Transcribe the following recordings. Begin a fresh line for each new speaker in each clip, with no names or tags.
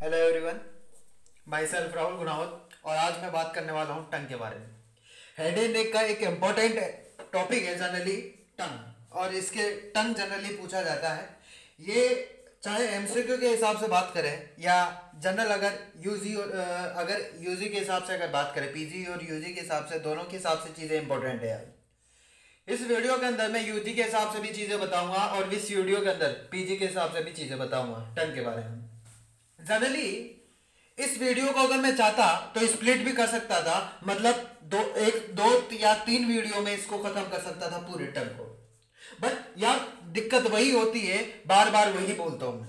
Hello everyone myself Rahul Gunawat और आज मैं बात करने वाला हूँ टंग के बारे में। हेड एंड नेक का एक इम्पोर्टेंट टॉपिक है जनरली टंग और इसके टंग जनरली पूछा जाता है। ये चाहे एमसीक्यू के हिसाब से बात करें या जनरल अगर यूजी अगर यूजी के हिसाब से अगर बात करें पीजी और यूजी के हिसाब से, दोनों के हिसाब से चीज़ें इंपॉर्टेंट है यार इस वीडियो के अंदर मैं यूजी के हिसाब से भी चीज़ें बताऊँगा और इस वीडियो के अंदर पीजी के हिसाब से भी चीज़ें बताऊँगा टंग के बारे में। जनरली, इस वीडियो को अगर मैं चाहता तो स्प्लिट भी कर सकता था। मतलब दो, एक, दो या तीन वीडियो में इसको खत्म कर सकता था पूरे टर्म को। बट यार, दिक्कत वही होती है बार बार वही बोलता हूँ मैं,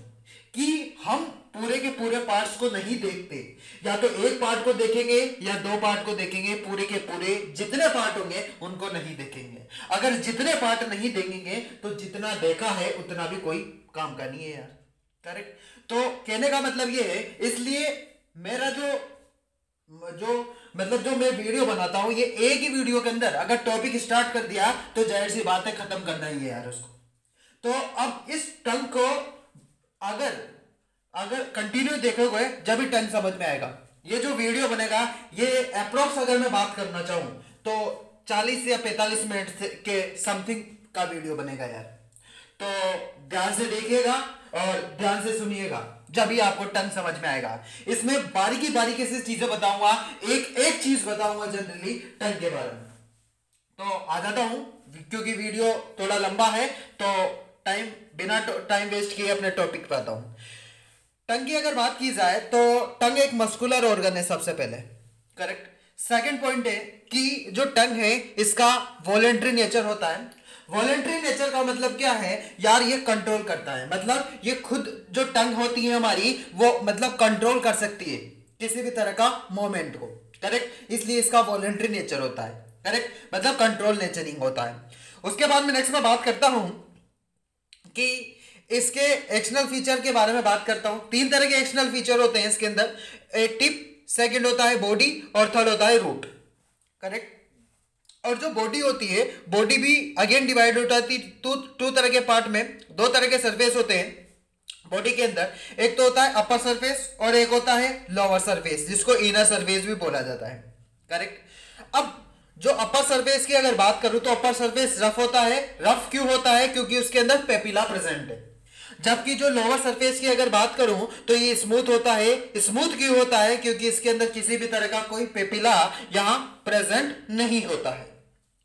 कि हम पूरे के पूरे पार्ट्स को नहीं देखते। या तो एक पार्ट को देखेंगे, या दो पार्ट को देखेंगे, पूरे के पूरे जितने पार्ट होंगे, उनको नहीं देखेंगे। अगर जितने पार्ट नहीं देखेंगे तो जितना देखा है, उतना भी कोई काम का नहीं है यार। करेक्ट तो कहने का मतलब ये है, इसलिए मेरा जो जो मतलब जो मैं वीडियो बनाता हूँ, ये एक ही वीडियो के अंदर अगर टॉपिक स्टार्ट कर दिया तो ज़ाहिर सी बात है खत्म करना ही है यार उसको। तो अब इस टंग को अगर अगर कंटिन्यू देखोगे, जब भी टंग समझ में आएगा। ये जो वीडियो बनेगा, ये अप्रोक्स अगर मैं बात करना चाहूँ तो 40 या 45 मिनट के समथिंग का वीडियो बनेगा यार। तो ध्यान से देखिएगा और ध्यान से सुनिएगा, जब भी आपको टन समझ में आएगा। इसमें बारीकी बारीकी से चीज़ें बताऊँगा एक एक चीज़ बताऊँगा जनरली टंग के बारे में। तो आ जाता हूँ, क्योंकि वीडियो थोड़ा लंबा है तो टाइम बिना टाइम वेस्ट किए अपने टॉपिक पे आता हूँ। टंग की अगर बात की जाए तो टंग एक मस्कुलर ऑर्गन है सबसे पहले। करेक्ट सेकंड पॉइंट है कि जो टंग है, इसका वॉलेंट्री नेचर होता है। वॉलेंट्री नेचर का मतलब क्या है? यार, ये कंट्रोल करता है। मतलब ये खुद जो टंग होती है हमारी, वो मतलब कंट्रोल कर सकती है। किसी भी तरह का मोमेंट को। करेक्ट इसलिए इसका वॉलेंट्री नेचर होता है। करेक्ट मतलब कंट्रोल नेचरिंग होता है। उसके बाद में नेक्स्ट में बात करता हूँ कि इसके एक्शनल फीचर के बारे में बात करता हूँ। तीन तरह के एक्शनल फीचर होते हैं इसके अंदर। टिप सेकंड होता है बॉडी और थर्ड होता है रूट करेक्ट और जो बॉडी होती है बॉडी भी अगेन डिवाइड हो जाती टू टू तरह के पार्ट में, दो तरह के सरफेस होते हैं बॉडी के अंदर। एक तो होता है अपर सरफेस और एक होता है लोअर सरफेस जिसको इनर सरफेस भी बोला जाता है। करेक्ट अब, जो अपर सरफेस की अगर बात करूँ तो अपर सरफेस रफ होता है। रफ क्यों होता है? क्योंकि उसके अंदर पेपिला प्रेजेंट है। जबकि जो लोअर सरफेस की अगर बात करूँ तो ये स्मूथ होता है। स्मूथ क्यों होता है? क्योंकि इसके अंदर किसी भी तरह का कोई पेपिला यहाँ प्रेजेंट नहीं होता है।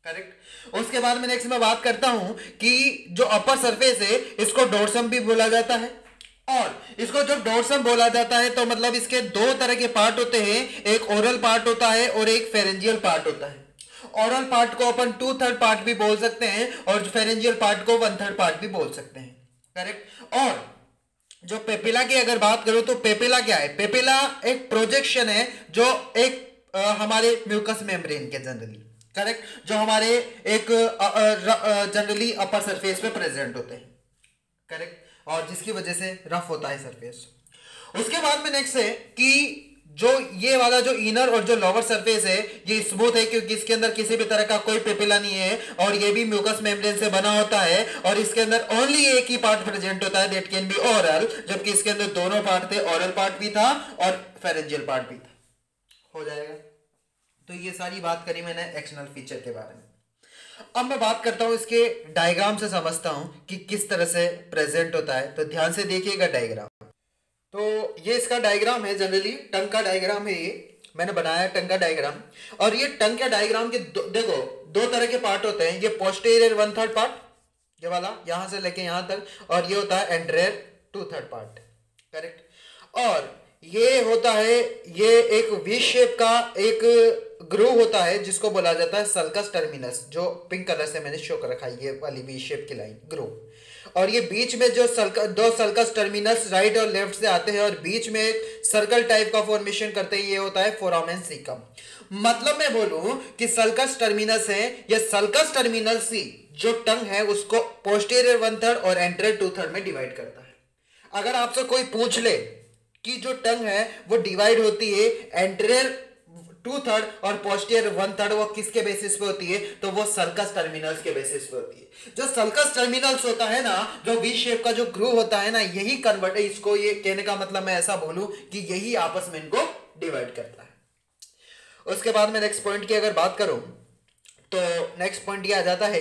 करेक्ट उसके बाद में नेक्स्ट मैं बात करता हूँ कि जो अपर सरफेस है इसको डोरसम भी बोला जाता है। और इसको जब डोरसम बोला जाता है तो मतलब इसके दो तरह के पार्ट होते हैं। एक ओरल पार्ट होता है और एक फेरेंजियल पार्ट होता है। ओरल पार्ट को अपन टू थर्ड पार्ट भी बोल सकते हैं और फेरेंजियल पार्ट को वन थर्ड पार्ट भी बोल सकते हैं। करेक्ट और जो पेपिला की अगर बात करो तो पेपिला क्या है? पेपिला एक प्रोजेक्शन है जो एक आ, हमारे म्यूकस मेम्ब्रेन के जनरली करेक्ट जो हमारे एक जनरली अपर सरफेस पे प्रेजेंट होते हैं। करेक्ट और जिसकी वजह से रफ होता है सरफेस उसके बाद में नेक्स्ट है कि जो ये वाला जो इनर और जो लोअर सरफेस है, ये स्मूथ है क्योंकि इसके अंदर किसी भी तरह का कोई पेपिला नहीं है और ये भी म्यूकस मेम्ब्रेन से बना होता है और इसके अंदर ओनली एक ही पार्ट प्रेजेंट होता है दैट कैन बी ओरल जबकि इसके अंदर दोनों पार्ट थे ओरल पार्ट भी था और फेरेंजियल पार्ट भी था। हो जाएगा। तो ये सारी बात करी मैंने एक्सटर्नल फीचर के बारे में। अब मैं बात करता हूँ इसके डायग्राम से समझता हूँ कि किस तरह से प्रेजेंट होता है। तो ध्यान से देखिएगा डायग्राम तो ये इसका डायग्राम है जनरली टंग का डायग्राम है ये। मैंने बनाया टंग का डायग्राम और ये टंग के डायग्राम के दो, देखो दो तरह के पार्ट होते हैं। ये पोस्टेरियर वन थर्ड पार्ट ये वाला यहाँ से लेके यहाँ तक और ये होता है anterior two third part correct और ये होता है ये एक वी शेप का एक ग्रो होता है, जिसको बोला जाता है सल्कस टर्मिनस जो पिंक कलर से मैंने शो कर रखा है ये वाली वी शेप की लाइन ग्रो और ये बीच में जो सल्कस दो सल्कस टर्मिनस राइट और लेफ़्ट से आते हैं, और बीच में एक सर्कल टाइप का फॉर्मेशन करते हैं, ये होता है फोरामेन सीकम मतलब मैं बोलूँ कि सल्कस टर्मिनस है, या सल्कस टर्मिनल सी जो टंग है, उसको पोस्टेरियर वन थर्ड और एंट्रेयर टू थर्ड में डिवाइड करता है. अगर आपसे कोई पूछ ले कि जो टंग है, वो डिवाइड होती है एंट्रेयर टू थर्ड और पोस्टियर वन थर्ड वो किसके बेसिस पे होती है? तो वो सर्कस टर्मिनल्स के बेसिस पे होती है। जो सर्कस टर्मिनल्स होता है ना, जो वी शेप का जो ग्रू होता है ना, यही कन्वर्ट इसको ये कहने का मतलब मैं ऐसा बोलूँ कि यही आपस में इनको डिवाइड करता है। उसके बाद में नेक्स्ट पॉइंट की अगर बात करूँ तो नेक्स्ट पॉइंट ये आ जाता है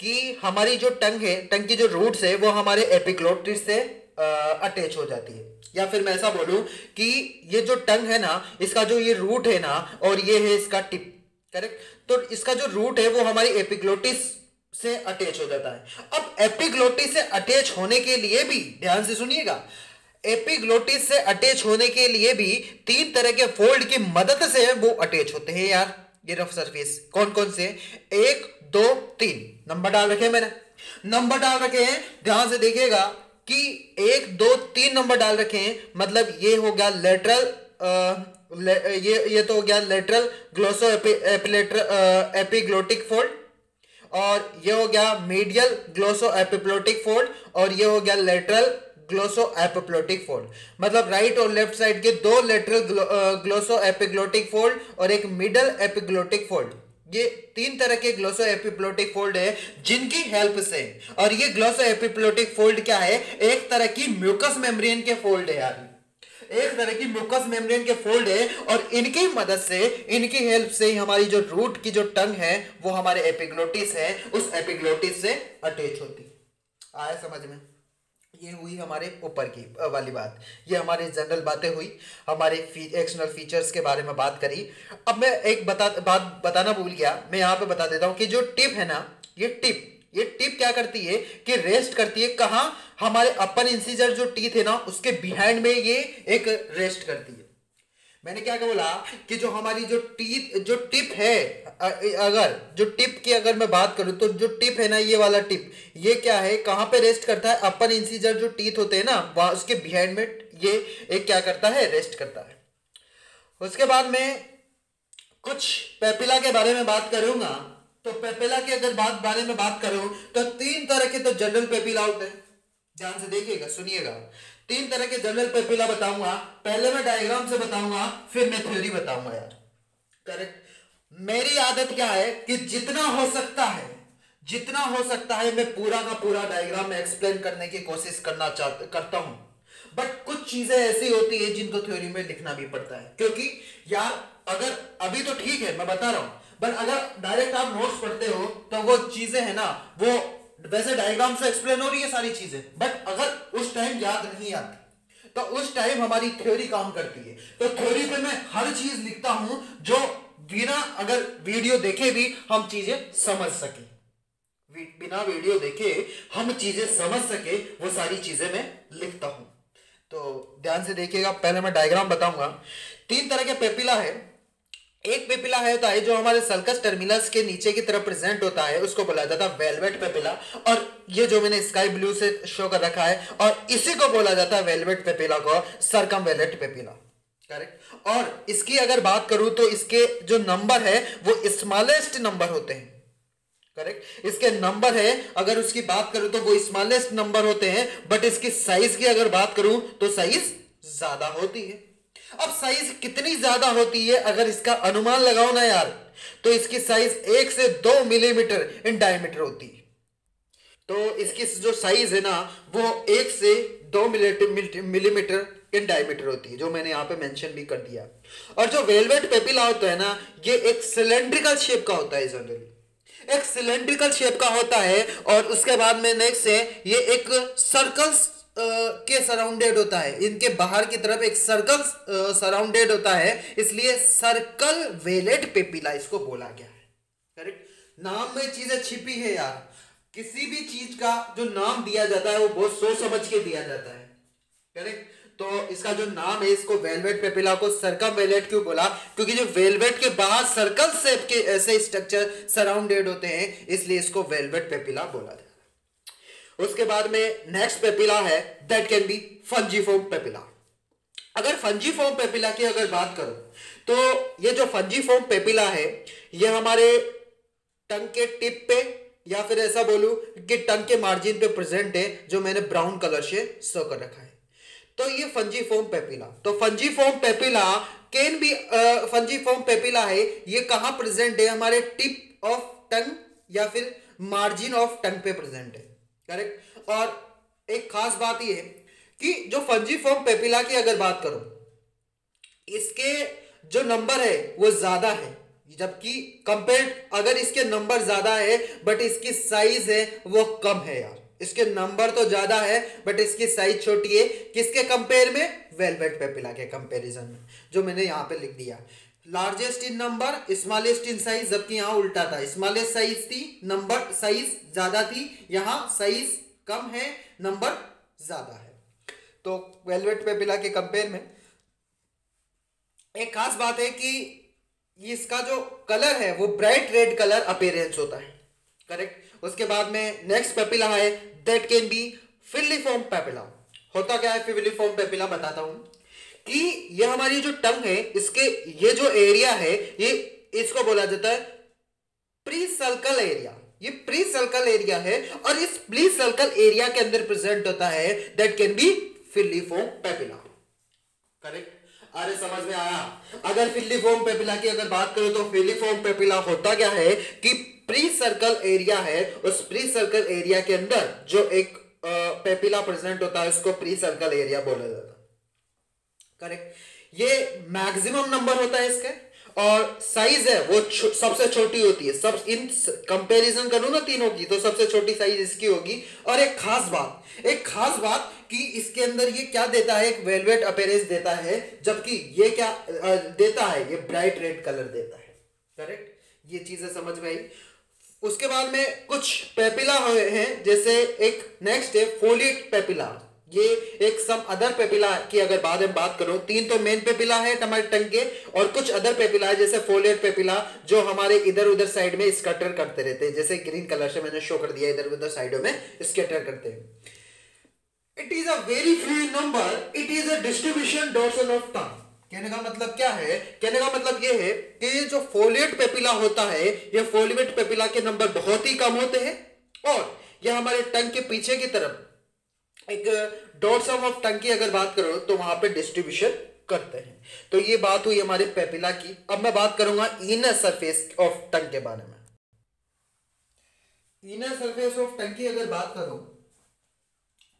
कि हमारी जो टंग है, टंग की जो रूट्स है, वो हमारे एपिक्लोटिस से अटैच हो जाती है। या फिर मैं ऐसा बोलूँ कि ये जो टंग है ना, इसका जो ये रूट है ना, और ये है इसका टिप करेक्ट तो इसका जो रूट है, वो हमारी एपिग्लोटिस से अटैच हो जाता है। अब एपिग्लोटिस से अटैच होने के लिए भी, ध्यान से सुनिएगा एपिग्लोटिस से अटैच होने के लिए भी तीन तरह के फोल्ड की मदद से वो अटैच होते हैं यार, ये रफ सरफेस कौन कौन से? एक, दो, तीन। नंबर डाल रखे मैंने। नंबर डाल रखे हैं। ध्यान से देखिएगा कि एक दो तीन नंबर डाल रखे हैं। मतलब ये हो गया लेटरल ले, ये ये तो हो गया लेटरल ग्लोसो एपिग्लोटिक फोल्ड और ये हो गया मीडियल ग्लोसो एपिप्लोटिक फोल्ड और ये हो गया लेटरल ग्लोसो एपिप्लोटिक फोल्ड मतलब राइट और लेफ़्ट साइड के दो लेटरल ग्लोसो एपिग्लोटिक फोल्ड और एक मिडल एपिग्लोटिक फोल्ड ये तीन तरह के ग्लोसो एपिप्लोटिक फोल्ड है, जिनकी हेल्प से। और ये ग्लोसो एपिप्लोटिक फोल्ड क्या है? एक तरह की म्यूकस मेम्ब्रेन के फोल्ड है यार। एक तरह की म्यूकस मेम्ब्रेन के फोल्ड है, और इनकी मदद से, इनकी हेल्प से हमारी जो रूट की जो टंग है, वो हमारे एपिग्लोटिस है, उस एपिग्लोटिस से अटैच होती। आया समझ में? ये हुई हमारे ऊपर की वाली बात। ये हमारे जनरल बातें हुई, हमारे एक्सटर्नल फीचर्स के बारे में बात करी। अब मैं एक बता, बात बताना भूल गया, मैं यहाँ पे बता देता हूँ कि जो टिप है ना, ये टिप ये टिप क्या करती है कि रेस्ट करती है, कहाँ हमारे अपर इंसीजर जो टीथ है ना, उसके बिहाइंड में ये एक रेस्ट करती है। मैंने क्या बोला कि जो हमारी जो टीथ जो टिप है अगर, जो टिप की अगर मैं बात करूँ तो जो टिप है ना, ये वाला टिप, ये क्या है, कहाँ पे रेस्ट करता है? अपन इंसीजर जो टीथ होते हैं ना, वहाँ, उसके बिहाइंड में ये एक क्या करता है? रेस्ट करता है। उसके बाद में कुछ पेपिला के बारे में बात करूँगा। तो पेपिला के अगर बात, बारे में बात करूँ तो तीन तरह के तो जनरल पेपिला होते हैं। ध्यान से देखिएगा, सुनिएगा। तीन तरह के जनरल पेपिला बताऊँगा। पहले मैं डायग्राम से बताऊँगा, फिर मैं थ्योरी बताऊँगा यार। करेक्ट मेरी आदत क्या है कि जितना हो सकता है, जितना हो सकता है मैं पूरा का पूरा डायग्राम एक्सप्लेन करने की कोशिश करना चाहता, करता हूँ। बट कुछ चीज़ें ऐसी होती है जिनको थ्योरी में लिखना भी पड़ता है। क्योंकि यार, अगर अभी तो ठीक है, मैं बता रहा हूँ। बट अगर डायरेक्ट आप नोट्स पढ़ते हो तो वो चीज़ें है ना, वो वैसे डायग्राम से एक्सप्लेन हो रही है सारी चीज़ें बट अगर उस टाइम याद नहीं आती तो उस टाइम हमारी थ्योरी काम करती है। तो थ्योरी पे मैं हर चीज़ लिखता हूँ जो बिना अगर वीडियो देखे भी हम चीज़ें समझ सके। बिना वीडियो देखे हम चीज़ें समझ सके, वो सारी चीज़ें मैं लिखता हूँ। तो ध्यान से देखिएगा, पहले मैं डायग्राम बताऊँगा। तीन तरह के पेपिला है। एक पेपिला है होता है जो हमारे सल्कस टर्मिनल्स के नीचे की तरफ़ प्रेजेंट होता है, उसको बोला जाता है वेलवेट पेपिला और ये जो मैंने स्काई ब्लू से शो कर रखा है, और इसी को बोला जाता है वेलवेट पेपिला को सरकम वेलेट पेपिला करेक्ट और इसकी अगर बात करूँ तो इसके जो नंबर है, वो स्मॉलेस्ट नंबर होते हैं। करेक्ट इसके नंबर है, अगर उसकी बात करूँ तो वो स्मॉलेस्ट नंबर होते हैं बट इसकी साइज़ की अगर बात करूँ तो साइज़ ज़्यादा होती है। अब साइज़ कितनी ज़्यादा होती है अगर इसका अनुमान लगाओ ना यार तो इसकी साइज़ एक से दो मिलीमीटर इन डायमीटर होती है। तो इसकी जो साइज़ है ना, वो एक से दो मिलीमीटर इन डायमीटर होती है, जो मैंने यहाँ पे मेंशन भी कर दिया। और जो वेलवेट पेपिला होता है ना, ये एक सिलेंड्रिकल शेप का होता है जनरली एक सिलेंड्रिकल शेप का होता है, और उसके बाद में नेक्स्ट है, ये एक सर्कल्स के सराउंडेड होता है। इनके बाहर की तरफ़ एक सर्कल सराउंडेड होता है। इसलिए सर्कल वेलेट पेपिला इसको बोला गया है। करेक्ट नाम में चीज़ें छिपी है यार। किसी भी चीज़ का जो नाम दिया जाता है, वो बहुत सोच समझ के दिया जाता है। करेक्ट तो इसका जो नाम है, इसको वेलवेट पेपिला को सर्कम वेलेट क्यों बोला? क्योंकि जो वेलवेट के बाहर सर्कल शेप के ऐसे स्ट्रक्चर सराउंडेड होते हैं, इसलिए इसको वेलवेट पेपिला बोला जाता है। उसके बाद में नेक्स्ट पेपिला है that can be fungiform papilla अगर फंजीफोम पेपिला की अगर बात करो तो ये जो फंजीफोम पेपिला है, ये हमारे टंग के टिप पे, या फिर ऐसा बोलूँ कि टंग के मार्जिन पे प्रेजेंट है, जो मैंने ब्राउन कलर से सो कर रखा है। तो ये फंजी फोम पेपिला तो fungiform papilla can be fungiform papilla है, ये कहाँ प्रेजेंट है? हमारे टिप ऑफ़ टंग या फिर मार्जिन ऑफ़ टंग पे प्रेजेंट है। करेक्ट और एक खास बात ये कि जो फंजी फॉर्म पेपिला की अगर बात करो, इसके जो नंबर है, वो ज़्यादा है। जबकि कंपेयर अगर इसके नंबर ज़्यादा है बट इसकी साइज़ है, वो कम है यार। इसके नंबर तो ज़्यादा है बट इसकी साइज़ छोटी है। किसके कंपेयर में? वेलवेट पेपिला के कंपैरिजन में, जो मैंने यहाँ पे लिख दिया। Largest in number smallest in size जबकि यहाँ उल्टा था। स्मॉलेस्ट साइज़ थी नंबर साइज़ ज़्यादा थी, यहाँ साइज़ कम है नंबर ज़्यादा है। तो वेलवेट पेपिला के कंपेयर में, एक खास बात है कि इसका जो कलर है, वो ब्राइट रेड कलर अपेयरेंस होता है। करेक्ट उसके बाद में नेक्स्ट पेपिला है that can be filiform papilla होता क्या है फिलिफॉर्म पेपिला बताता हूँ। कि ये हमारी जो टंग है, इसके ये जो एरिया है, ये इसको बोला जाता है प्री सर्कल एरिया ये प्री सर्कल एरिया है और इस प्री सर्कल एरिया के अंदर प्रेजेंट होता है that can be filiform papilla correct अरे, समझ में आया? अगर फिलिफॉर्म पेपिला की अगर बात करो तो फिलीफोम पेपिला होता क्या है कि प्री सर्कल एरिया है, उस प्री सर्कल एरिया के अंदर जो एक पेपिला प्रेजेंट होता है, उसको प्री सर्कल एरिया बोला जाता है। करेक्ट ये मैक्सिमम नंबर होता है इसके और साइज़ है वो छो, सबसे छोटी होती है। सब इन कंपैरिजन करूँ ना तीनों की तो सबसे छोटी साइज़ इसकी होगी। और एक खास बात एक खास बात कि इसके अंदर ये क्या देता है एक वेलवेट अपेरेंस देता है जबकि ये क्या देता है ये ब्राइट रेड कलर देता है। करेक्ट ये चीज़ें समझ में आई। उसके बाद में कुछ पेपिला हैं जैसे एक नेक्स्ट है फोलिएट पेपिला ये एक सम अदर पेपिला की अगर बाद में बात करूँ, तीन तो मेन पेपिला है टमाटर टंग के और कुछ अदर पेपिला है, जैसे फोलिएट पेपिला जो हमारे इधर उधर साइड में स्कटर करते रहते हैं। जैसे ग्रीन कलर से मैंने शो कर दिया इधर उधर साइडों में स्केटर करते हैं। It is a very few number it is a distribution dorsal of tongue कहने का मतलब क्या है? कहने का मतलब ये है कि ये जो फोलिएट पेपिला होता है, ये फोलिएट पेपिला के नंबर बहुत ही कम होते हैं। और ये हमारे टंग के पीछे की तरफ़ एक डॉट्सम ऑफ़ टंग की अगर बात करो तो वहाँ पे डिस्ट्रीब्यूशन करते हैं। तो ये बात हुई हमारे पेपिला की। अब मैं बात करूँगा इनर सरफेस ऑफ़ टंग के बारे में। इनर सरफेस ऑफ़ टंग की अगर बात करूँ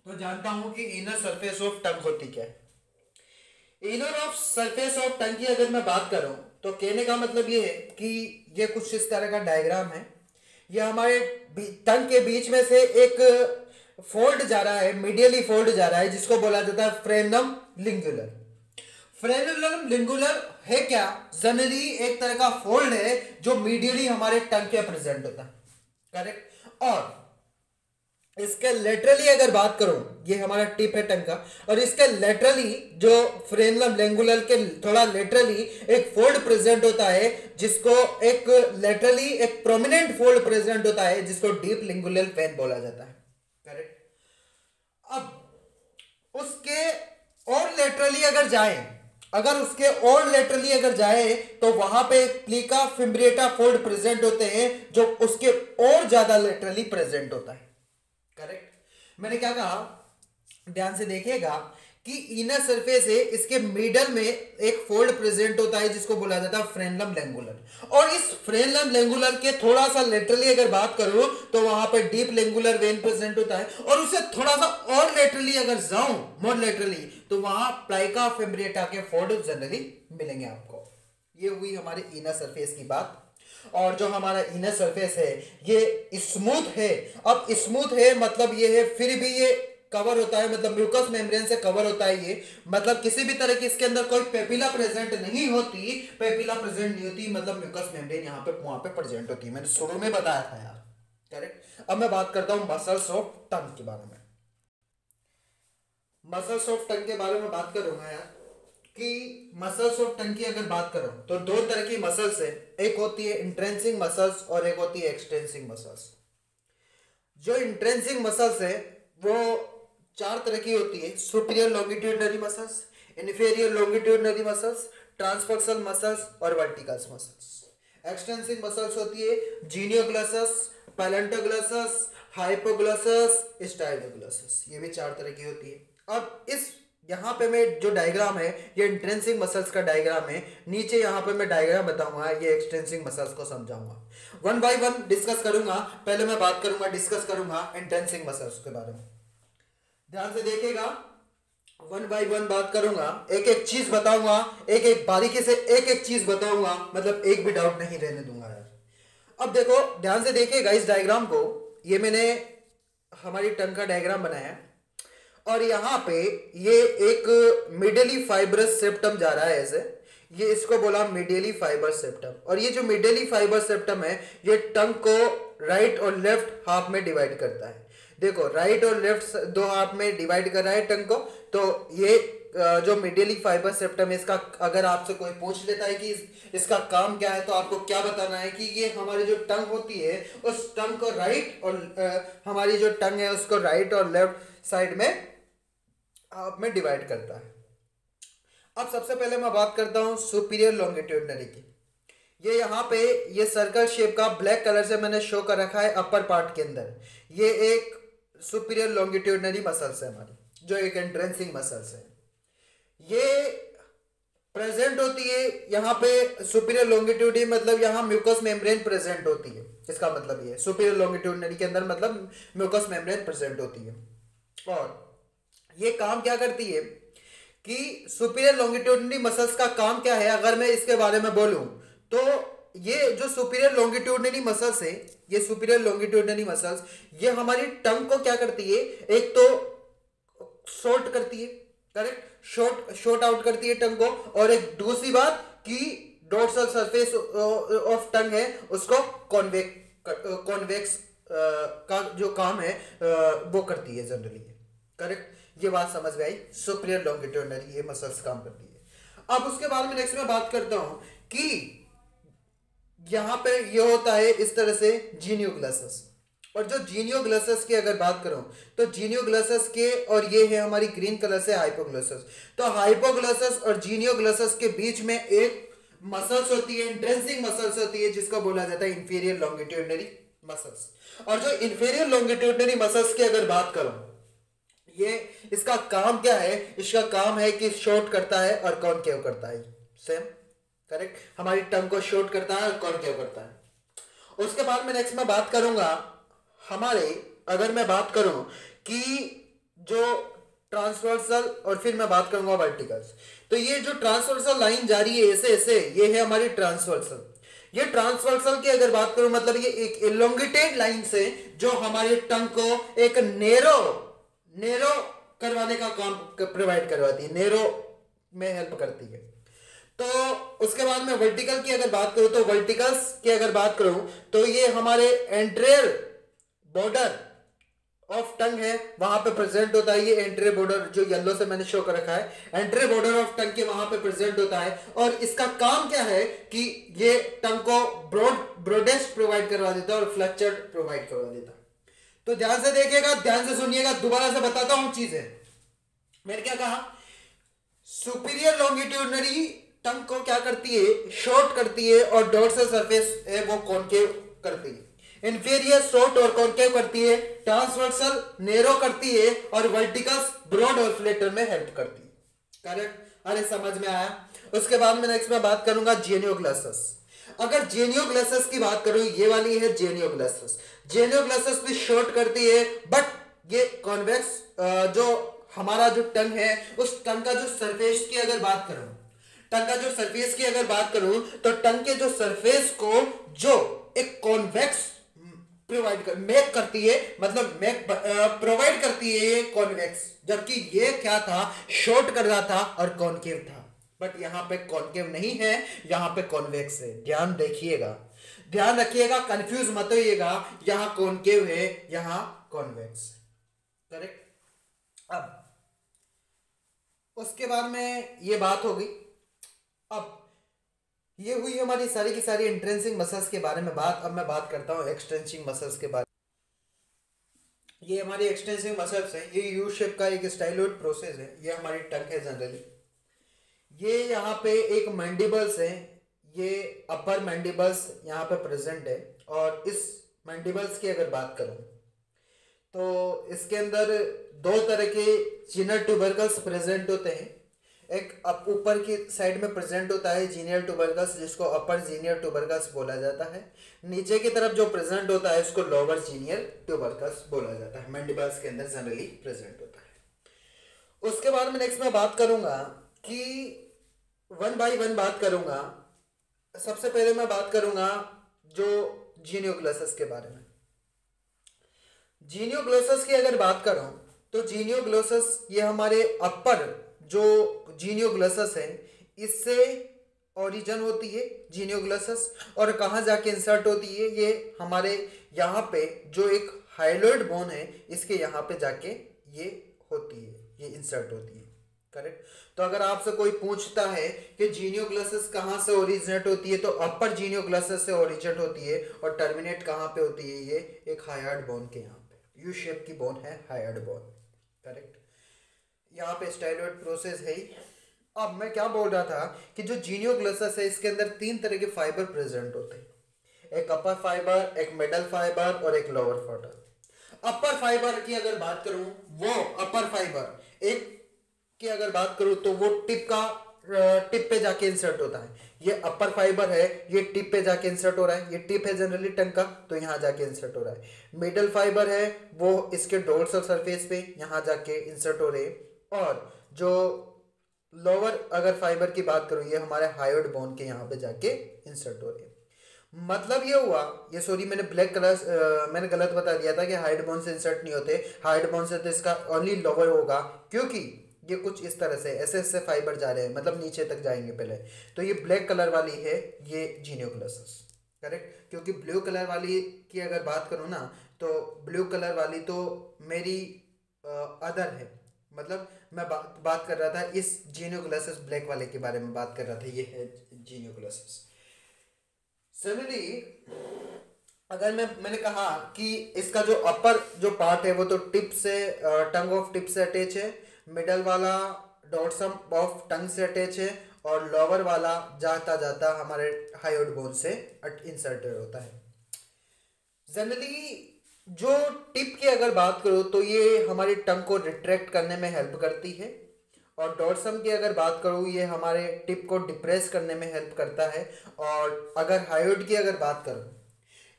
तो जानता हूँ कि इनर सरफेस ऑफ़ टंग होती क्या है। Inner of surface of tongue की अगर मैं बात करूँ तो कहने का मतलब ये है कि ये कुछ इस तरह का डायग्राम है। ये हमारे टंग के बीच में से एक फोल्ड जा रहा है मीडियली फोल्ड जा रहा है, जिसको बोला जाता है फ्रेनम लिंगुलर फ्रेनम लिंगुलर है क्या? जनरली एक तरह का फोल्ड है जो मीडियली हमारे टंग के प्रेजेंट होता है. करेक्ट और इसके लेटरली अगर बात करूँ, ये हमारा टिप है टंग का, और इसके लेटरली जो फ्रेनलम लेंगुलर के थोड़ा लेटरली एक फोल्ड प्रेजेंट होता है, जिसको एक लेटरली एक प्रोमिनेंट फोल्ड प्रेजेंट होता है, जिसको डीप लिंगुलर पेन बोला जाता है. करेक्ट अब, उसके और लेटरली अगर जाए, अगर उसके और लेटरली अगर जाए तो वहाँ पे प्लीका फिम्ब्रेटा फोल्ड प्रेजेंट होते हैं, जो उसके और ज़्यादा लेटरली प्रेजेंट होता है। करेक्ट मैंने क्या कहा? ध्यान से देखिएगा कि इनर सरफेस है, इसके मिडल में एक फोल्ड प्रेजेंट होता है, जिसको बोला जाता है फ्रेनलम लेंगुलर और इस फ्रेनलम लेंगुलर के थोड़ा सा लेटरली अगर बात करूँ तो वहाँ पर डीप लेंगुलर वेन प्रेजेंट होता है. और उसे थोड़ा सा और लेटरली अगर जाऊँ मोर लेटरली तो वहाँ प्लाइका फेब्रिएटा के फोल्ड जनरली मिलेंगे आपको. ये हुई हमारे इनर सरफेस की बात. और जो हमारा इनर सरफेस है, ये स्मूथ है. अब स्मूथ है मतलब ये है, फिर भी ये कवर होता है मतलब म्यूकस मेम्ब्रेन से कवर होता है ये। मतलब किसी भी तरह की इसके अंदर कोई पेपिला प्रेजेंट नहीं होती पेपिला प्रेजेंट नहीं होती मतलब म्यूकस मेम्ब्रेन यहाँ पे, वहाँ पे प्रेजेंट होती है। मैंने शुरू में बताया था यार। करेक्ट अब मैं बात करता हूँ मसल्स ऑफ़ टंग के बारे में। मसल्स ऑफ़ टंग के बारे में बात करूँगा यार। कि मसल्स ऑफ़ टंग की अगर बात करो तो दो तरह की मसल्स है। एक होती है इंट्रेंसिंग मसल्स और एक होती है एक्सटेंसिंग मसल्स जो इंट्रेंसिंग मसल्स है, वो चार तरह की होती है superior longitudinal muscles inferior longitudinal muscles transversal muscles और वर्टिकल्स मसल्स एक्सटेंसिव मसल्स होती है जीनियोग्लसस पैलेंटोग्लसस हाइपोग्लसस स्टाइलोग्लसस ये भी चार तरह की होती है. अब इस यहाँ पे मैं जो डायग्राम है, ये इंट्रेंसिंग मसल्स का डायग्राम है. नीचे यहाँ पे मैं डायग्राम बताऊँगा, ये एक्सटेंसिंग मसल्स को समझाऊँगा. वन बाय वन डिस्कस करूँगा. पहले मैं बात करूँगा डिस्कस करूँगा इंट्रेंसिंग मसल्स के बारे में. ध्यान से देखेगा वन बाय वन बात करूँगा। एक एक चीज़ बताऊँगा। एक एक बारीकी से एक एक चीज़ बताऊँगा। मतलब एक भी डाउट नहीं रहने दूँगा यार। अब देखो, ध्यान से देखिएगा इस डायग्राम को। ये मैंने हमारी टंग का डायग्राम बनाया है। और यहाँ पे ये एक मिडली फाइबरस सेप्टम जा रहा है ऐसे। ये इसको बोला मिडेली फाइबर सेप्टम और ये जो मिडेली फाइबर सेप्टम है, ये टंग को राइट और लेफ़्ट हाफ़ में डिवाइड करता है। देखो राइट और लेफ़्ट दो हाफ़ में डिवाइड कर रहा है टंग को तो ये जो मिडिली फाइबर सेप्टम है इसका अगर आपसे कोई पूछ लेता है कि इस, इसका काम क्या है तो आपको क्या बताना है कि ये हमारी जो टंग होती है उस टंग को राइट और आ, हमारी जो टंग है उसको राइट और लेफ़्ट साइड में आप में डिवाइड करता है। अब सबसे पहले मैं बात करता हूँ सुपीरियर लॉन्गिट्यूडनरी की। ये यहाँ पे ये सर्कल शेप का ब्लैक कलर से मैंने शो कर रखा है अपर पार्ट के अंदर। ये एक सुपीरियर लॉन्गिट्यूडनरी मसल्स है हमारी, जो एक एंट्रेंसिंग मसल्स है। ये प्रेजेंट होती है, यहाँ पे सुपीरियर लॉन्गिट्यूडनरी मतलब यहाँ म्यूकस मेम्ब्रेन प्रेजेंट होती है। इसका मतलब ये सुपीरियर लॉन्गिट्यूडनरी के अंदर मतलब म्यूकस मेम्ब्रेन प्रेजेंट होती है। और ये काम क्या करती है कि सुपीरियर लॉन्गिट्यूडनरी मसल्स का काम क्या है? अगर मैं इसके बारे में बोलूँ तो ये जो सुपीरियर लॉन्गिट्यूडनरी मसल्स है, ये सुपीरियर लॉन्गिट्यूडनरी मसल्स ये हमारी टंग को क्या करती है? एक तो शॉर्ट करती है करेक्ट शॉर्ट शॉर्ट आउट करती है टंग को, और एक दूसरी बात कि डोर्सल सरफेस ऑफ़ टंग है, उसको कॉन्वेक्स कॉन्वेक्स का जो काम है वो करती है जनरली करेक्ट ये बात समझ में आई? सुपीरियर लॉन्गिट्यूडनरी ये मसल्स काम करती है। अब उसके बाद में नेक्स्ट में बात करता हूँ कि यहाँ पे ये होता है इस तरह से जीनियोग्लासस और जो जीनियोग्लासस की अगर बात करूँ तो जीनियोग्लासस के और ये है हमारी ग्रीन कलर से हाइपोग्लासस तो हाइपोग्लासस और जीनियोग्लासस के बीच में एक मसल्स होती है इंट्रेंसिंग मसल्स होती है, जिसको बोला जाता है इंफीरियर लॉन्गिट्यूडनरी मसल्स और जो इंफीरियर लॉन्गिट्यूडनरी मसल्स की अगर बात करूँ, ये इसका काम क्या है? इसका काम है कि शॉर्ट करता है और कौन केव करता है? सेम करेक्ट हमारी टंग को शॉर्ट करता है और केव करता है? उसके बाद में नेक्स्ट में बात करूँगा, हमारे, अगर मैं बात करूँ कि जो ट्रांसवर्सल और फिर मैं बात करूँगा वर्टिकल्स तो ये जो ट्रांसवर्सल लाइन जा रही है, ऐसे ऐसे, ये है हमारी ट्रांसवर्सल ये ट्रांसवर्सल की अगर बात करूँ मतलब ये एक इलोंगेटेड लाइन से जो हमारे टंग को एक नेरो नेरो करवाने का काम प्रोवाइड करवाती है नेरो में हेल्प करती है। तो उसके बाद में वर्टिकल की अगर बात करूँ तो वर्टिकल्स की अगर बात करूँ तो ये हमारे एंट्रियर बॉर्डर ऑफ़ टंग है। वहाँ पे प्रेजेंट होता है ये एंट्री बॉर्डर जो येलो से मैंने शो कर रखा है। एंट्री बॉर्डर ऑफ़ टंग के वहाँ पे प्रेजेंट होता है। और इसका काम क्या है कि ये टंग को ब्रॉड ब्रोडेस्ट प्रोवाइड करवा देता है और फ्लेक्चर प्रोवाइड करवा देता तो ध्यान से देखिएगा, ध्यान से सुनिएगा, दोबारा से बताता हूँ चीज़ें। मैंने क्या कहा? सुपीरियर लॉन्गिट्यूडनरी टंग को क्या करती है? शॉर्ट करती है और डोर्सल सरफेस है वो कॉनकेव करती है। इंफीरियर शॉर्ट और कॉनकेव करती है ट्रांसवर्सल नेरो करती है और वर्टिकल्स ब्रॉड और फ्लेटर में हेल्प करती है। करेक्ट अरे, समझ में आया? उसके बाद में नेक्स्ट में बात करूँगा जेनियोग्लासस अगर जेनियोग्लासस की बात करूँ, ये वाली है जेनियोग्लासस जेनियोग्लासस भी शॉर्ट करती है बट ये कॉन्वेक्स जो हमारा जो टंग है, उस टंग का जो सरफेस की अगर बात करूँ टंग का जो सरफेस की अगर बात करूँ तो टंग के जो सरफेस को जो एक कॉन्वेक्स प्रोवाइड कर मेक करती है मतलब मेक प्रोवाइड करती है ये कॉन्वेक्स जबकि ये क्या था? शॉर्ट कर रहा था और कॉन्केव था। बट यहाँ पे कॉन्केव नहीं है, यहाँ पे कॉन्वेक्स है। ध्यान देखिएगा। ध्यान रखिएगा कंफ्यूज मत होइएगा। यहाँ कॉनकेव है, यहाँ कॉन्वेक्स करेक्ट अब, उसके बाद में ये बात होगी। अब ये हुई हमारी सारी की सारी इंट्रेंसिंग मसल्स के बारे में बात। अब मैं बात करता हूँ एक्सटेंसिंग मसल्स के बारे में। ये हमारी एक्सटेंसिंग मसल्स है। ये यू शेप का एक स्टाइलोड प्रोसेस है। ये हमारी टंग है जनरली ये यहाँ पे एक मैंडिबल्स है। ये अपर मैंडिबल्स यहाँ पे प्रेजेंट है। और इस मैंडिबल्स की अगर बात करूँ तो इसके अंदर दो तरह के जीनर ट्यूबरकल्स प्रेजेंट होते हैं। एक अप, ऊपर की साइड में प्रेजेंट होता है जीनियल ट्यूबरकल्स जिसको अपर जीनियर ट्यूबरकल्स बोला जाता है। नीचे की तरफ़ जो प्रेजेंट होता है, उसको लोअर जीनियर ट्यूबरकल्स बोला जाता है। मैंडिबल्स के अंदर जनरली प्रेजेंट होता है। उसके बाद में नेक्स्ट मैं बात करूँगा कि वन बाय वन बात करूँगा। सबसे पहले मैं बात करूँगा जो जीनियोग्लोसस के बारे में। जीनियोग्लोसस की अगर बात करूँ तो जीनियोग्लोसस ये हमारे अपर जो जीनियोग्लोसस है, इससे ओरिजन होती है जीनियोग्लोसस। और कहाँ जाके इंसर्ट होती है, ये हमारे यहाँ पे जो एक हाइलोइड बोन है, इसके यहाँ पे जाके ये होती है, ये इंसर्ट होती है। करेक्ट तो अगर आपसे कोई पूछता है कि जीनियोग्लोसस कहाँ से ओरिजिनेट होती है तो अपर जीनियोग्लोसस से ओरिजिनेट होती है और टर्मिनेट कहाँ पे होती है, ये एक हायर्ड बोन के यहाँ पे। यू शेप की बोन है हायर्ड बोन करेक्ट यहाँ पे स्टाइलोइड प्रोसेस है ही। अब मैं क्या बोल रहा था कि जो जीनियोग्लोसस है, इसके अंदर तीन तरह के फाइबर प्रेजेंट होते हैं। एक अपर फाइबर एक मिडल फाइबर और एक लोअर फाइबर अपर फाइबर की अगर बात करूँ, वो अपर फाइबर एक की अगर बात करूँ तो वो टिप का टिप पे जाके इंसर्ट होता है। ये अपर फाइबर है, ये टिप पे जाके इंसर्ट हो रहा है। ये टिप है जनरली टंग का तो यहाँ जाके इंसर्ट हो रहा है। मिडल फाइबर है, वो इसके डोर्स और सरफेस पे, यहाँ जाके इंसर्ट हो रहे हैं। और जो लोअर अगर फाइबर की बात करूँ, ये हमारे हाइड बोन के यहाँ पे जाके इंसर्ट हो रहे हैं। मतलब ये हुआ, ये सॉरी मैंने ब्लैक कलर मैंने गलत बता दिया था कि हाइड बोन से इंसर्ट नहीं होते। हाइड बोन से तो इसका ओनली लोअर होगा, क्योंकि ये कुछ इस तरह से, ऐसे ऐसे फाइबर जा रहे हैं मतलब नीचे तक जाएँगे पहले। तो ये ब्लैक कलर वाली है, ये जीनियोक्लस करेक्ट क्योंकि ब्लू कलर वाली की अगर बात करूँ ना तो ब्लू कलर वाली तो मेरी अदर है। मतलब मैं बात बात कर रहा था इस जीनियोग्लासिस ब्लैक वाले के बारे में बात कर रहा था, ये है जीनियोग्लासिस सिमिलरली अगर मैं, मैंने कहा कि इसका जो अपर जो पार्ट है, वो तो टिप से टंग ऑफ़ टिप से अटैच है मिडल वाला डॉटसम ऑफ़ टंग से अटैच है, और लोअर वाला जाता जाता हमारे हाइड बोन से इंसर्टेड होता है। जनरली जो टिप की अगर बात करो तो ये हमारे टंग को रिट्रैक्ट करने में हेल्प करती है। और डॉटसम की अगर बात करूँ, ये हमारे टिप को डिप्रेस करने में हेल्प करता है। और अगर हाइड की अगर बात करूँ,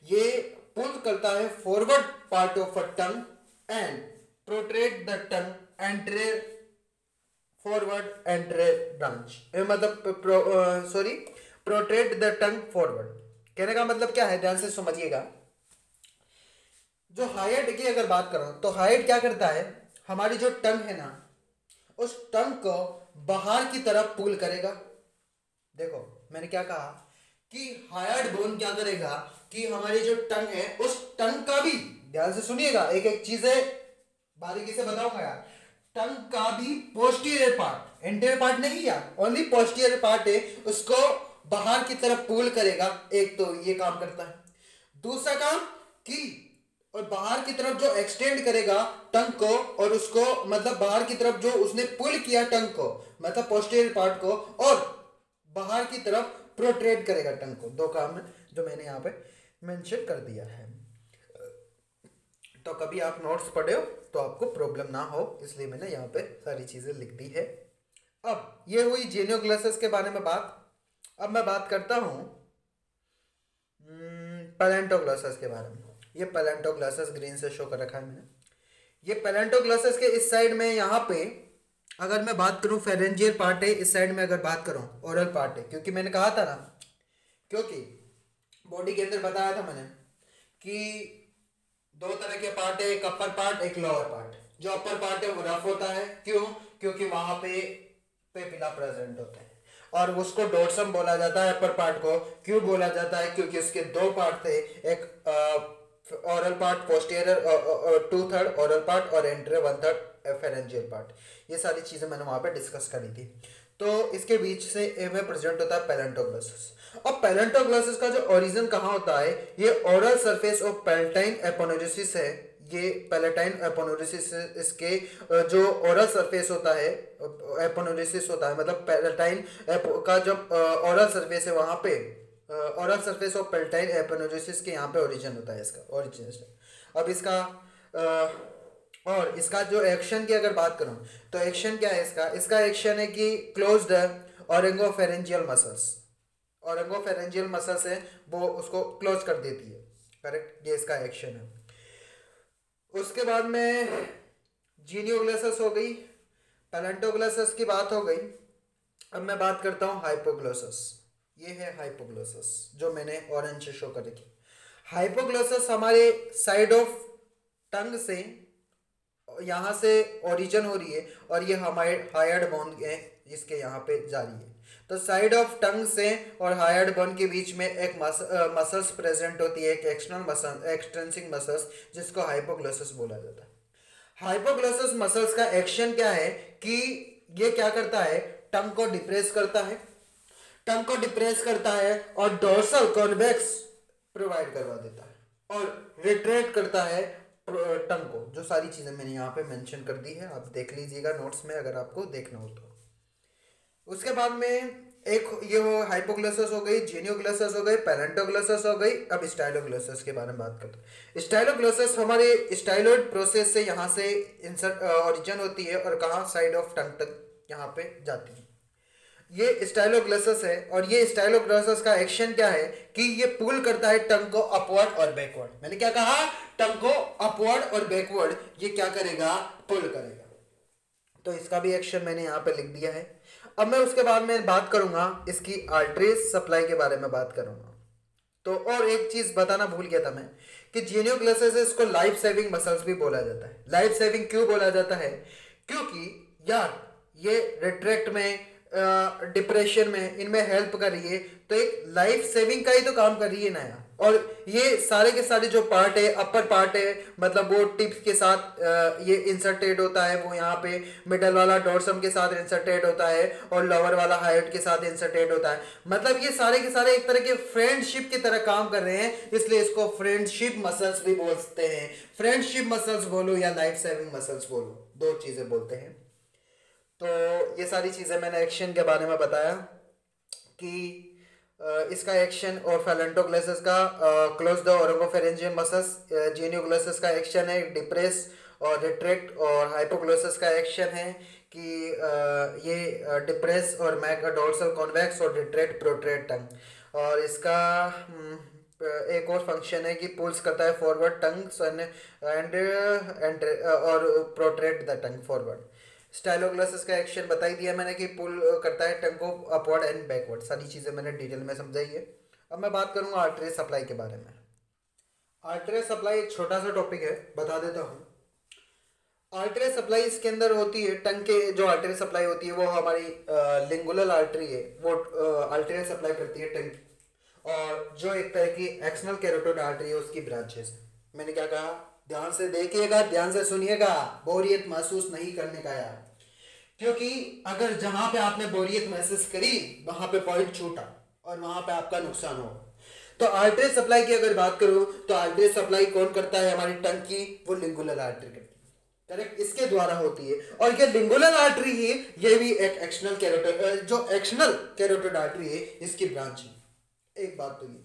ये पुल करता है forward part of a tongue and protrude the tongue anterior forward anterior branch मतलब sorry protrude the tongue forward कहने का मतलब क्या है? ध्यान से समझिएगा। जो हाइट की अगर बात करो तो हाइट क्या करता है? हमारी जो टंग है ना, उस टंग को बाहर की तरफ़ पुल करेगा। देखो, मैंने क्या कहा कि हायर्ड बोन क्या करेगा कि हमारी जो टंग है, उस टंग का भी, ध्यान से सुनिएगा एक एक चीज़ें बारीकी से बताऊँगा यार। टंग का भी पोस्टीरियर पार्ट एंटीरियर पार्ट नहीं यार ओनली पोस्टीरियर पार्ट है, उसको बाहर की तरफ़ पुल करेगा, एक तो ये काम करता है। दूसरा काम कि और बाहर की तरफ़ जो एक्सटेंड करेगा टंग को और उसको मतलब बाहर की तरफ़ जो उसने पुल किया टंग को मतलब पोस्टेरियर पार्ट को और बाहर की तरफ़ प्रोट्रेट करेगा टंग को। दो काम जो मैंने यहाँ पे मेंशन कर दिया है। तो कभी आप नोट्स पढ़े हो तो आपको प्रॉब्लम ना हो इसलिए मैंने यहाँ पे सारी चीज़ें लिख दी है। अब ये हुई जेनियोग्लासेस के बारे में बात। अब मैं बात करता हूँ पैलेंटोग्लासेस हम्म, के बारे में। ये पेलेंटो ग्लासेस ग्रीन से शो कर रखा है मैंने। ये पेलेंटो ग्लासेस के इस साइड में यहाँ पे, अगर मैं बात करूँ फेरेंजियर पार्ट है, इस साइड में अगर बात करूँ ओरल पार्ट है। क्योंकि मैंने कहा था ना, क्योंकि बॉडी के अंदर बताया था मैंने कि दो तरह के पार्ट है, एक अपर पार्ट एक लोअर पार्ट जो अपर पार्ट है, वो रफ होता है। क्यों? क्योंकि वहाँ पे पेपिला प्रेजेंट होते हैं। और उसको डोटसम बोला जाता है अपर पार्ट को। क्यों बोला जाता है? क्योंकि उसके दो पार्ट थे। एक oral part, posterior two third oral part और anterior one third pharyngeal part ये सारी चीज़ें मैंने वहाँ पे डिस्कस करी थी। तो इसके बीच से ए में प्रेजेंट होता है पेलेंटोग्लोसिस अब पेलेंटोग्लोसिस का जो ओरिजिन कहाँ होता है, ये oral surface of palatine aponeurosis है। ये पेलेटाइन एपोनोरिसिस इसके जो ओरल सरफेस होता है एपोनोरिसिस होता है मतलब पेलेटाइन का जब ओरल सरफेस है वहाँ पे oral surface of palatine aponeurosis के यहाँ पे ओरिजिन होता है इसका ओरिजिन अब इसका और इसका जो एक्शन की अगर बात करूँ तो एक्शन क्या है इसका? इसका एक्शन है कि close the oropharyngeal muscles oropharyngeal muscles है, वो उसको क्लोज कर देती है। करेक्ट ये इसका एक्शन है। उसके बाद में जीनियोग्लोसस हो गई पेलेंटोग्लोसस की बात हो गई। अब मैं बात करता हूँ हाइपोग्लोसस ये है हाइपोग्लोसस जो मैंने ऑरेंज से शो करी थी। हाइपोग्लोसस हमारे साइड ऑफ़ टंग से यहाँ से ओरिजिन हो रही है और ये हमारे हायर्ड बोन है इसके यहाँ पे जा रही है। तो साइड ऑफ़ टंग से और हायर्ड बोन के बीच में एक मस, मसल्स प्रेजेंट होती है एक एक्सटर्नल मसल एक्सटेंसिंग मसल्स जिसको हाइपोग्लोसस बोला जाता है। हाइपोग्लोसस मसल्स का एक्शन क्या है कि ये क्या करता है टंग को डिप्रेस करता है। टंग को डिप्रेस करता है और डोर्सल कॉन्वेक्स प्रोवाइड करवा देता है और रिट्रेट करता है टंग को। जो सारी चीज़ें मैंने यहाँ पे मेंशन कर दी है, आप देख लीजिएगा नोट्स में अगर आपको देखना हो तो। उसके बाद में एक ये हो हाइपोग्लोसस हो गई जेनियोग्लोसस हो गई पेरेंटोग्लोसस हो गई। अब स्टाइलोग्लोसस के बारे में बात करते हैं। स्टाइलोग्लोसस हमारे स्टाइलोइड प्रोसेस से यहाँ से इंसर्ट ओरिजिन होती है और कहाँ साइड ऑफ़ टंग तक यहाँ पे जाती है। ये स्टाइलोग्लोसस है और ये स्टाइलोग्लोसस का एक्शन क्या है कि ये पुल करता है टंग को अपवर्ड और बैकवर्ड मैंने क्या कहा? टंग को अपवर्ड और बैकवर्ड ये क्या करेगा? पुल करेगा। तो इसका भी एक्शन मैंने यहाँ पे लिख दिया है। अब मैं उसके बाद में बात करूँगा, इसकी आर्टरीज सप्लाई के बारे में बात करूँगा। तो और एक चीज़ बताना भूल गया था मैं, कि जीनियोग्लोसिस इसको लाइफ सेविंग मसल्स भी बोला जाता है। लाइफ सेविंग क्यों बोला जाता है? क्योंकि यार, ये रिट्रैक्ट में डिप्रेशन में, इनमें हेल्प कर रही है। तो एक लाइफ सेविंग का ही तो काम कर रही है नया। और ये सारे के सारे जो पार्ट है अपर पार्ट है मतलब वो टिप्स के साथ ये इंसर्टेड होता है। वो यहाँ पे मिडल वाला डॉर्सम के साथ इंसर्टेड होता है और लोअर वाला हाइट के साथ इंसर्टेड होता है। मतलब ये सारे के सारे एक तरह के फ्रेंडशिप की तरह काम कर रहे हैं, इसलिए इसको फ्रेंडशिप मसल्स भी बोलते हैं। फ्रेंडशिप मसल्स बोलो या लाइफ सेविंग मसल्स बोलो, दो चीज़ें बोलते हैं। तो ये सारी चीज़ें मैंने एक्शन के बारे में बताया कि इसका एक्शन और फेलेंटोग्लेसिस का close the oropharyngeal muscles genioglossus का एक्शन है डिप्रेस और रिट्रैक्ट और हाइपोग्लोसिस का एक्शन है कि ये डिप्रेस और मैक डोर्सल कॉन्वेक्स और रिट्रैक्ट प्रोट्रेट टंग और इसका एक और फ़ंक्शन है कि पुल्स करता है फॉरवर्ड टंग एंड एंड और protrude the tongue forward styloglossus का एक्शन बता ही दिया मैंने कि पुल करता है टंग को अपवर्ड एंड बैकवर्ड सारी चीज़ें मैंने डिटेल में समझाई है। अब मैं बात करूँगा आर्टरी सप्लाई के बारे में। आर्टरी सप्लाई एक छोटा सा टॉपिक है, बता देता हूँ। आर्टरी सप्लाई इसके अंदर होती है, टंग के जो आर्टरी सप्लाई होती है, वो हमारी लिंगुलर आर्टरी है। वो आर्टरी सप्लाई करती है टंग और जो एक तरह की एक्सनल कैरोटोड आर्टरी है, उसकी ब्रांचेस मैंने क्या कहा? ध्यान से देखिएगा, ध्यान से सुनिएगा। बोरियत महसूस नहीं करने का यार। क्योंकि अगर जहाँ पे आपने बोरियत महसूस करी, वहाँ पे पॉइंट छूटा और वहाँ पे आपका नुकसान हो। तो आर्टरी सप्लाई की अगर बात करूँ तो आर्टरी सप्लाई कौन करता है? हमारी टंग की, वो लिंगुलर आर्टरी करती है। करेक्ट इसके द्वारा होती है। और ये लिंगुलर आर्टरी ही, ये भी एक एक्शनल कैरोटर जो एक्शनल कैरोटेड आर्टरी है, इसकी ब्रांच है। एक बात तो ये।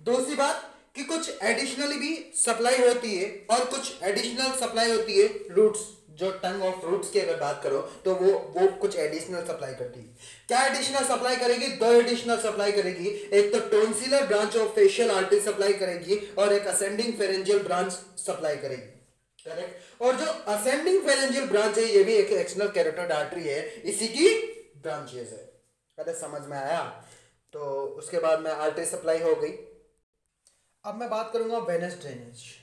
दूसरी बात कि कुछ एडिशनली भी सप्लाई होती है और कुछ एडिशनल सप्लाई होती है रूट्स जो टंग ऑफ़ रूट्स की अगर बात करो तो वो वो कुछ एडिशनल सप्लाई करती है। क्या एडिशनल सप्लाई करेगी? दो एडिशनल सप्लाई करेगी। एक तो tonsillar branch of facial artery supply करेगी और एक असेंडिंग फेरेंजियल ब्रांच सप्लाई करेगी। करेक्ट और जो असेंडिंग फेरेंजियल ब्रांच है, ये भी एक एक्सटर्नल कैरोटिड आर्टरी है। इसी की ब्रांचेस है। अरे, समझ में आया? तो उसके बाद में आर्टरी सप्लाई हो गई। अब मैं बात करूँगा वेनस ड्रेनेज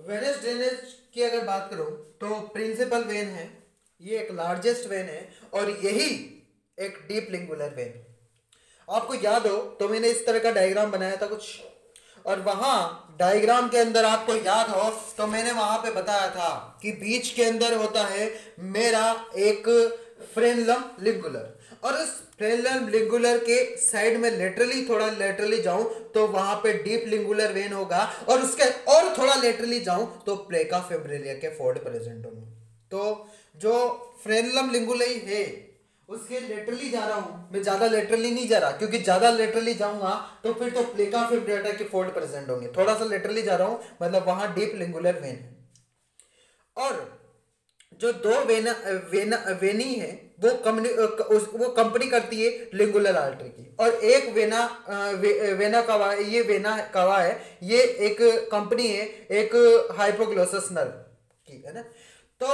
वेनस ड्रेनेज की अगर बात करूँ तो प्रिंसिपल वेन है, ये एक लार्जेस्ट वेन है, और यही एक डीप लिंगुलर वेन आपको याद हो तो मैंने इस तरह का डायग्राम बनाया था कुछ। और वहाँ डायग्राम के अंदर आपको याद हो तो मैंने वहाँ पे बताया था कि बीच के अंदर होता है मेरा एक फ्रेनलम लिंगुलर और इस फ्रेनलम लिंगुलर के साइड में लेटरली थोड़ा लेटरली जाऊँ तो वहाँ पे डीप लिंगुलर वेन होगा। और उसके और थोड़ा लेटरली जाऊँ तो प्लेका फेब्रेलिया के फोर्ड प्रेजेंट होंगे। तो जो फ्रेनलम लिंगुलई है, उसके लेटरली जा रहा हूँ। मैं ज़्यादा लेटरली नहीं जा रहा, क्योंकि ज़्यादा लेटरली जाऊँगा तो फिर तो प्लेका फेब्रेटा के फोल्ड प्रेजेंट होंगे। थोड़ा सा लेटरली जा रहा हूँ मतलब वहाँ डीप लिंगुलर वेन है। और जो दो वेना वेना वेनी है वो कंपनी वो कंपनी करती है लिंगुलर आर्टरी की। और एक वेना वे, वेना कवा ये वेना कवा है ये एक कंपनी है एक हाइपोग्लोसस नर्व की है ना? तो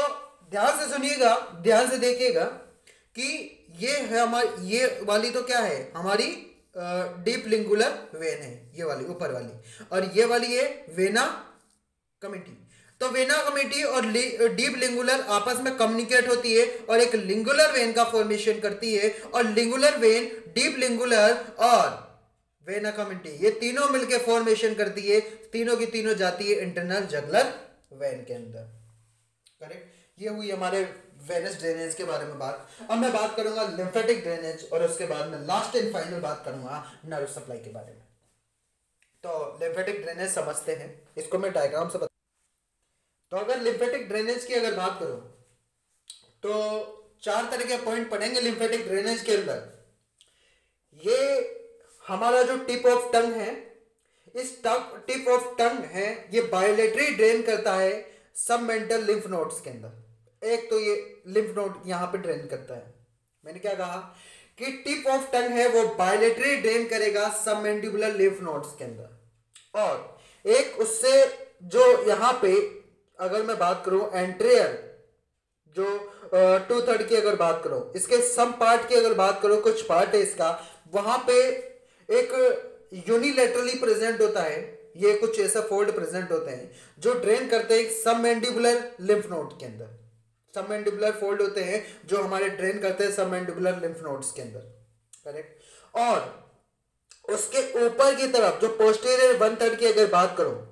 ध्यान से सुनिएगा ध्यान से देखिएगा कि ये है हमारी ये वाली तो क्या है? हमारी डीप लिंगुलर वेन है ये वाली ऊपर वाली। और ये वाली है वेना कमिटी तो वेना कमिटी और डीप लिंगुलर आपस में कम्युनिकेट होती है और एक लिंगुलर वेन का फॉर्मेशन करती है और लिंगुलर वेन डीप लिंगुलर और वेना कमिटी, ये तीनों मिलके फॉर्मेशन करती है। तीनों की तीनों जाती है इंटरनल जगलर वेन के अंदर। करेक्ट ये हुई हमारे वेनस ड्रेनेज के बारे में बात। अब मैं बात करूँगा लिम्फेटिक ड्रेनेज और उसके बाद में लास्ट एंड फाइनल बात करूँगा नर्व सप्लाई के बारे में। तो लिम्फेटिक ड्रेनेज समझते हैं। इसको मैं डायग्राम से तो अगर लिम्फेटिक ड्रेनेज की अगर बात करो तो चार तरह के पॉइंट पड़ेंगे लिम्फेटिक ड्रेनेज के अंदर। ये हमारा जो टिप ऑफ़ टंग है, इस टिप ऑफ़ टंग है, ये बायोलेटरी ड्रेन करता है सब मेंटल लिम्फ नोड्स के अंदर। एक तो ये लिम्फ नोड यहाँ पे ड्रेन करता है। मैंने क्या कहा कि टिप ऑफ़ टंग है, वो बायोलेटरी ड्रेन करेगा सब मेंडिबुलर लिम्फ नोड्स के अंदर। और एक उससे जो यहाँ पे अगर मैं बात करूँ एंट्रियर जो टू थर्ड की अगर बात करो, इसके सम पार्ट की अगर बात करो, कुछ पार्ट है इसका, वहाँ पे एक यूनिलेटरली प्रेजेंट होता है, ये कुछ ऐसा फोल्ड प्रेजेंट होते हैं, जो ड्रेन करते हैं सब मैंडिबुलर लिम्फ नोड के अंदर। सब मैंडिबुलर फोल्ड होते हैं, जो हमारे ड्रेन करते हैं सब मैंडिबुलर लिम्फ नोड्स के अंदर। करेक्ट और उसके ऊपर की तरफ़, जो पोस्टेरियर वन थर्ड की अगर बात करो,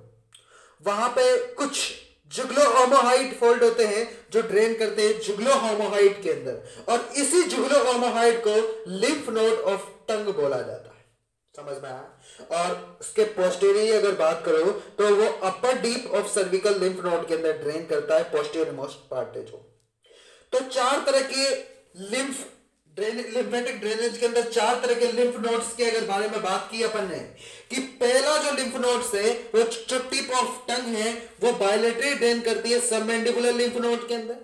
वहाँ पे कुछ जुगलो होमोहाइड फोल्ड होते हैं, जो ड्रेन करते हैं जुगलो होमोहाइड के अंदर। और इसी जुगलो होमोहाइड को लिम्फ नोड ऑफ़ टंग बोला जाता है। समझ में आया? और उसके पोस्टेरियर अगर बात करो तो वो upper deep of cervical lymph node के अंदर ड्रेन करता है पोस्टेरियर मोस्ट पार्ट है जो तो चार तरह के लिम्फ लिम्फेटिक ड्रेनेज के अंदर चार तरह के लिम्फ नोड्स के अगर बारे में बात की अपन ने, कि पहला जो लिम्फ नोड्स है, वो टिप ऑफ़ टंग है, वो बायोलेटरी ड्रेन करती है सबमेंडिबुलर लिम्फ नोड के अंदर।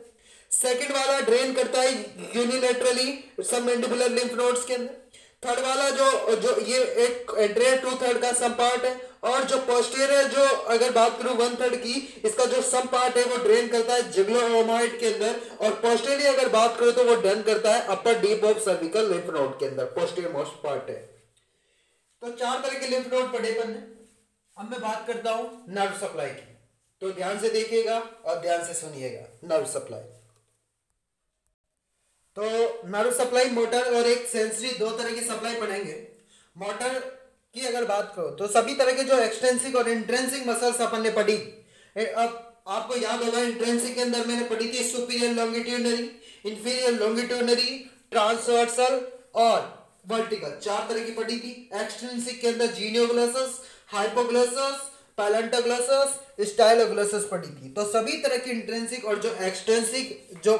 सेकंड वाला ड्रेन करता है यूनिलेटरली सबमेंडिबुलर लिम्फ नोड्स के अंदर। थर्ड वाला जो जो ये एक ड्रेन टू थर्ड का सम पार्ट है और जो पोस्टेरियर जो अगर बात करूँ वन थर्ड की, इसका जो सम पार्ट है, वो ड्रेन करता है जिग्लोमाइड के अंदर। और पोस्टेरियर अगर बात करो तो वो ड्रेन करता है upper deep of cervical lymph node के अंदर पोस्टेरियर मोस्ट पार्ट है। तो चार तरह के लिम्फ नोड पड़े अपन अब मैं बात करता हूँ नर्व सप्लाई की। तो ध्यान से देखिएगा और ध्यान से सुनिएगा नर्व सप्लाई तो नर्व सप्लाई मोटर और एक सेंसरी दो तरह की सप्लाई पढ़ेंगे। मोटर की अगर बात करो तो सभी तरह के जो एक्सटेंसिक और इंट्रेंसिक मसल्स अपन ने पढ़ी। अब आपको याद होगा इंट्रेंसिक के अंदर मैंने पढ़ी थी superior longitudinal inferior longitudinal transversal और वर्टिकल चार तरह की पढ़ी थी। एक्सटेंसिक के अंदर जीनियोग्लोसस हाइपोग्लोसस पैलेंटोग्लोसस स्टाइलोग्लोसस पढ़ी थी। तो सभी तरह की इंट्रेंसिक और जो एक्सटेंसिक जो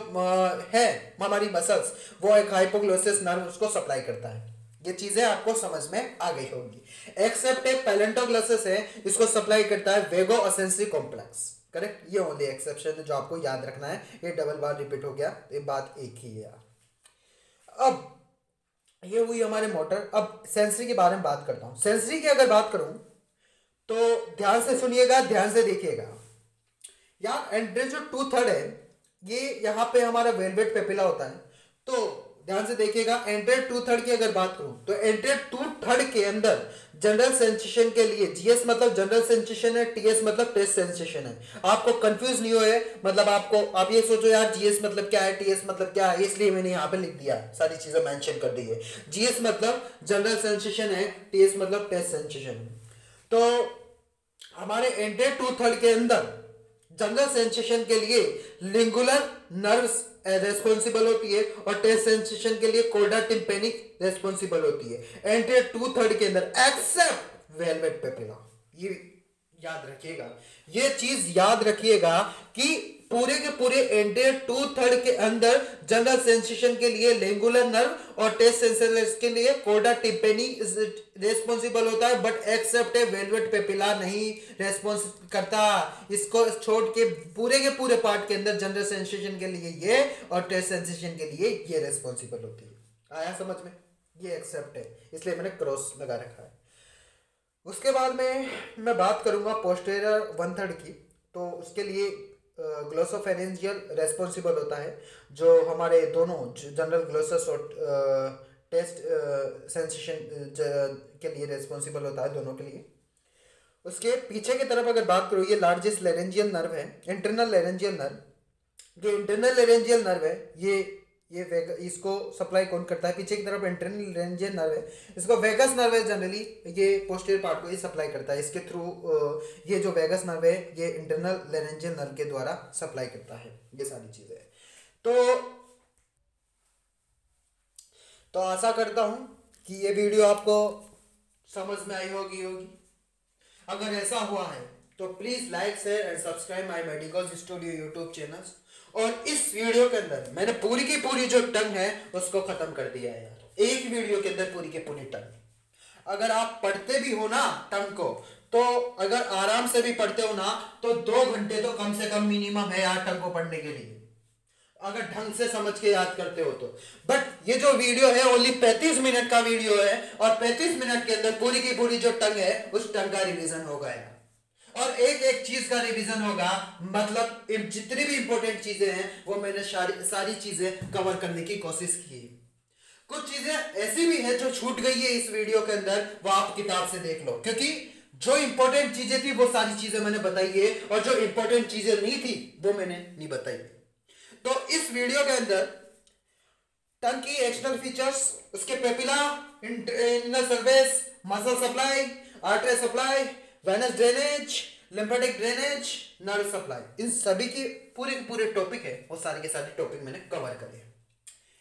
है, हमारी मसल्स वो एक हाइपोग्लोसिस नर्व उसको सप्लाई करता है। ये चीज़ें आपको समझ में आ गई होगी। एक्सेप्ट एक पैलेंटोग्लोसिस है, इसको सप्लाई करता है वेगो असेंसरी कॉम्प्लेक्स करेक्ट ये ओनली एक्सेप्शन है जो आपको याद रखना है। ये डबल बार रिपीट हो गया। ये बात एक ही है। अब, ये हुई हमारे मोटर अब सेंसरी के बारे में बात करता हूँ। सेंसरी की अगर बात करूँ तो ध्यान से सुनिएगा, ध्यान से देखिएगा। यार, एंड्रेज जो टू थर्ड है, ये यहाँ पे हमारा वेलवेट पेपिला होता है। तो ध्यान से देखिएगा एंट्रेड टू थर्ड की अगर बात करूँ तो एंट्रेड टू थर्ड के अंदर जनरल सेंसेशन के लिए जीएस मतलब जनरल सेंसेशन है टीएस मतलब टेस्ट सेंसेशन है। आपको कंफ्यूज नहीं हो है मतलब आपको, आप ये सोचो यार जीएस मतलब क्या है टीएस मतलब क्या है, इसलिए मैंने यहाँ पे लिख दिया, सारी चीज़ें मेंशन कर दी है। जीएस मतलब जनरल सेंसेशन है टीएस मतलब टेस्ट सेंसेशन तो हमारे एंट्रेड टू थर्ड के अंदर जनरल सेंसेशन के लिए लिंगुलर नर्व्स रेस्पॉन्सिबल होती है और टेस्ट सेंसेशन के लिए कोडा टिम्पेनिक रेस्पॉन्सिबल होती है। एंट्री टू थर्ड के अंदर एक्सेप्ट वेलवेट पेपिला ये याद रखिएगा। ये चीज़ याद रखिएगा कि पूरे के पूरे एंटेयर टू थर्ड के अंदर जनरल सेंसेशन के लिए लेंगुलर नर्व और टेस्ट सेंसर के लिए कोडा टिप्पेनी रेस्पॉन्सिबल होता है but except a vallate papilla नहीं रेस्पॉन्स करता। इसको छोड़ के पूरे के पूरे पार्ट के अंदर जनरल सेंसेशन के लिए ये और टेस्ट सेंसेशन के लिए ये रेस्पॉन्सिबल होती है। आया समझ में? ये एक्सेप्ट है, इसलिए मैंने क्रॉस लगा रखा है। उसके बाद में मैं बात करूँगा पोस्टेरियर वन थर्ड की तो उसके लिए ग्लोसोफेरेंजियल रेस्पॉन्सिबल होता है, जो हमारे दोनों जनरल ग्लोसस और टेस्ट सेंसेशन के लिए रेस्पॉन्सिबल होता है दोनों के लिए। उसके पीछे की तरफ़ अगर बात करो, ये लार्जेस्ट लेरेंजियल नर्व है इंटरनल लेरेंजियल नर्व जो इंटरनल लेरेंजियल नर्व है, ये ये वेग, इसको सप्लाई कौन करता है? पीछे की तरफ़ इंटरनल रेंजियन नर्व है। इसको वेगस नर्व है जनरली ये पोस्टीरियर पार्ट को ही सप्लाई करता है। इसके थ्रू ये जो वेगस नर्व है, ये इंटरनल लेरेंजियन नर्व के द्वारा सप्लाई करता है। ये सारी चीज़ें तो तो आशा करता हूँ कि ये वीडियो आपको समझ में आई होगी होगी। अगर ऐसा हुआ है तो please like share and subscribe my medical studio YouTube channel और इस वीडियो के अंदर मैंने पूरी की पूरी जो टंग है, उसको खत्म कर दिया है यार। एक वीडियो के अंदर पूरी की पूरी टंग। अगर आप पढ़ते भी हो ना टंग को तो अगर आराम से भी पढ़ते हो ना तो दो घंटे तो कम से कम मिनिमम है यार टंग को पढ़ने के लिए। अगर ढंग से समझ के याद करते हो तो। बट ये जो वीडियो है ओनली 35 मिनट का वीडियो है, और 35 मिनट के अंदर पूरी की पूरी जो टंग है, उस टंग का रिवीजन होगा यार। और एक एक चीज़ का रिवीजन होगा। मतलब जितनी भी इंपॉर्टेंट चीज़ें हैं, वो मैंने सारी चीज़ें कवर करने की कोशिश की। कुछ चीज़ें ऐसी भी है जो छूट गई है इस वीडियो के अंदर, वो आप किताब से देख लो। क्योंकि जो इंपॉर्टेंट चीज़ें थी, वो सारी चीज़ें मैंने बताई है, और जो इंपॉर्टेंट चीज़ें नहीं थी, वो मैंने नहीं बताई। तो इस वीडियो के अंदर टंग की एक्सटर्नल फीचर्स उसके papilla internal service muscle supply artery supply venous drainage lymphatic drainage nerve supply इन सभी की पूरे के पूरे टॉपिक है, वो सारे के सारे टॉपिक मैंने कवर करे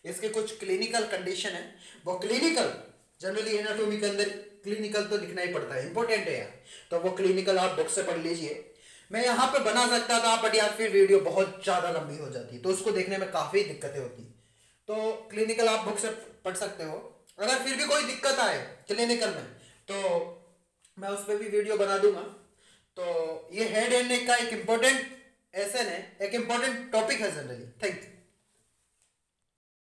इसके कुछ क्लिनिकल कंडीशन है। वो क्लिनिकल जनरली एनाटोमी के अंदर क्लिनिकल तो लिखना ही पड़ता है इंपॉर्टेंट है यार। तो वो क्लिनिकल आप बुक से पढ़ लीजिए। मैं यहाँ पे बना सकता था बट यार फिर वीडियो बहुत ज़्यादा लंबी हो जाती। तो उसको देखने में काफ़ी दिक्कतें होती। तो क्लिनिकल आप बुक से पढ़ सकते हो। अगर फिर भी कोई दिक्कत आए क्लिनिकल में तो मैं उस पर भी वीडियो बना दूँगा। तो ये हेड एंड नेक का एक इम्पोर्टेंट एसन है, एक इम्पोर्टेंट टॉपिक है जनरली थैंक यू